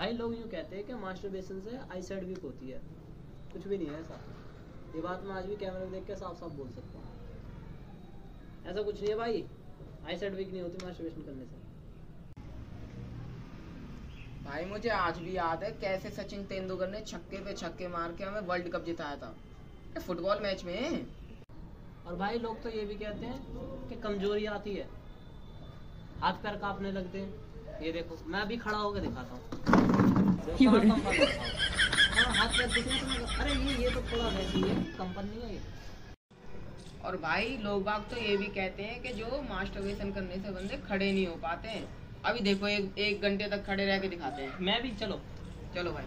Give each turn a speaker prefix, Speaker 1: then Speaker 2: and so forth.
Speaker 1: भाई लोग यूँ कहते हैं कि मास्टरबेशन से आई साइड वीक होती है। कुछ भी नहीं है ऐसा। ये बात मैं आज भी कैमरे में देख के साफ़ साफ़ बोल सकता हूँ। ऐसा कुछ नहीं है भाई। आई साइड वीक नहीं होती मास्टरबेशन करने से।
Speaker 2: भाई मुझे आज भी याद है कैसे सचिन तेंदुलकर ने छक्के पे छक्के मार के हमें वर्ल्ड कप जिताया था। फुटबॉल मैच में।
Speaker 1: और भाई लोग तो ये भी कहते हैं कि कमज़ोरी आती है। हाथ पैर कांपने लगते हैं। ये देखो मैं अभी खड़ा होकर दिखाता हूँ। है। हाथ पैर दिख रहे अरे ये ये तो थोड़ा वैसी है कंपन नहीं है ये।
Speaker 2: और भाई लोग बाग तो ये भी कहते हैं कि जो मास्टरबेशन करने से बंदे खड़े नहीं हो पाते हैं। अभी देखो एक एक घंटे तक खड़े रह के दिखाते हैं।
Speaker 1: मैं भी चलो।
Speaker 2: चलो भाई.